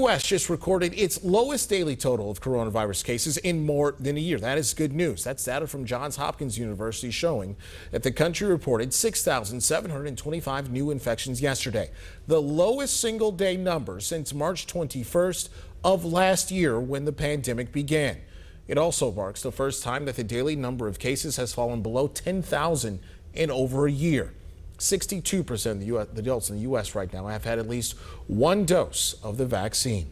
U.S. just recorded its lowest daily total of coronavirus cases in more than a year. That is good news. That's data from Johns Hopkins University showing that the country reported 6,725 new infections yesterday, the lowest single day number since March 21st of last year when the pandemic began. It also marks the first time that the daily number of cases has fallen below 10,000 in over a year. 62% of the, US, the adults in the U.S. right now have had at least one dose of the vaccine.